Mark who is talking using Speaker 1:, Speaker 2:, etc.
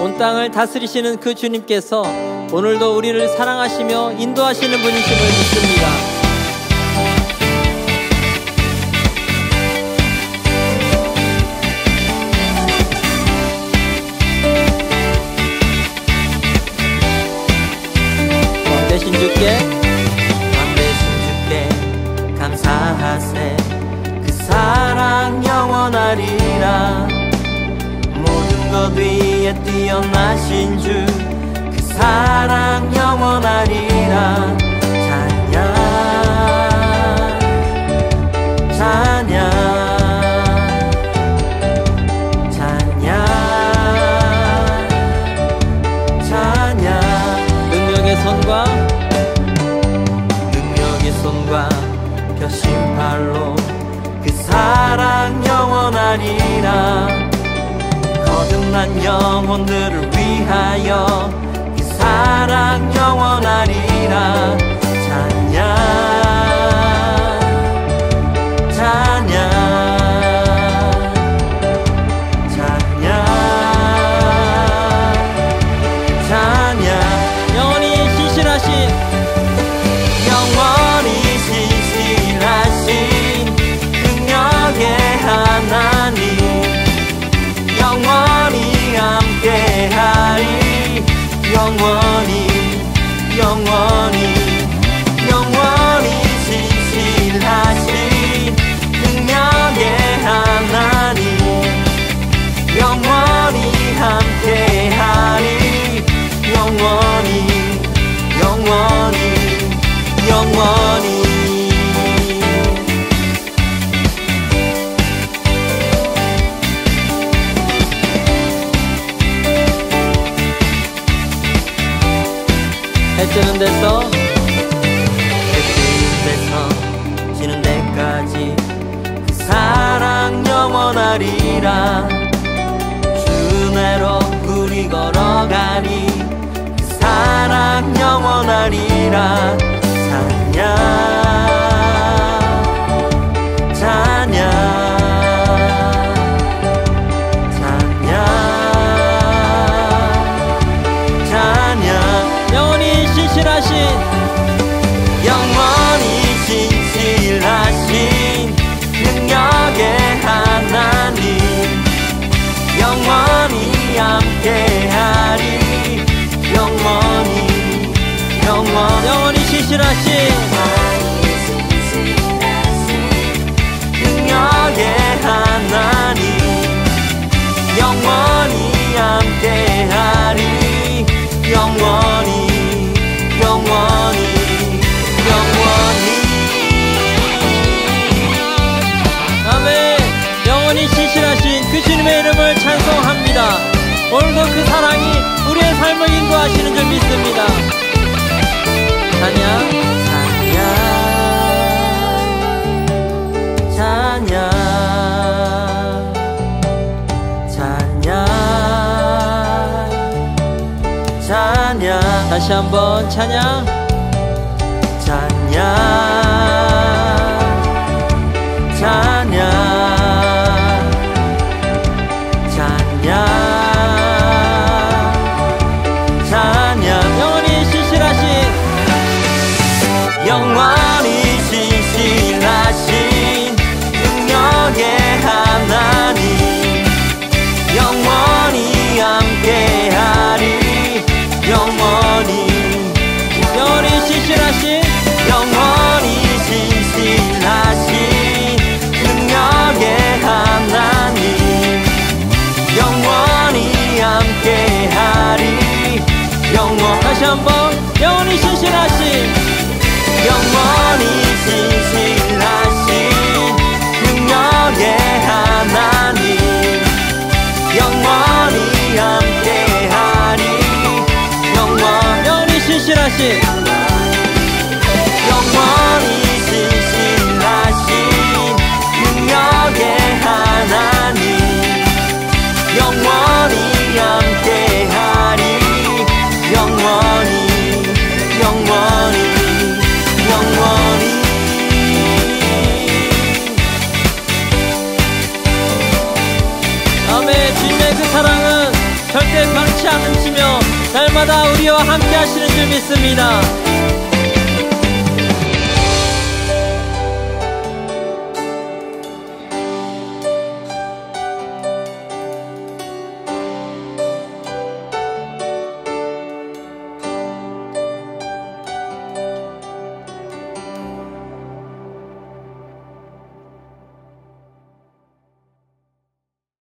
Speaker 1: 온 땅을 다스리시는 그 주님께서 오늘도 우리를 사랑하시며 인도하시는 분이심을 믿습니다.
Speaker 2: 그 모든 것위 에 뛰어나신 주 그 사랑 영원하리라 찬양 찬양 찬양 찬양.
Speaker 1: 능력의 손과
Speaker 2: 능력의 손과 펴신 팔로 그 사랑 영원하리라 거듭난 영혼들을 위하여 그 사랑 영원하리라
Speaker 1: 해 뜨는 데서
Speaker 2: 해 뜨는 데서 지는 데까지. 그 사랑 영원하리라 주내로 우리 걸어가니. 그 사랑 영원하리라
Speaker 1: 찬송합니다. 오늘도 그 사랑이 우리의 삶을 인도하시는 줄 믿습니다. 찬양
Speaker 2: 찬양 찬양.
Speaker 1: 다시 한번 찬양.
Speaker 2: 찬양
Speaker 1: 사랑은 절대 변치 않으시며 날마다 우리와 함께 하시는 줄 믿습니다.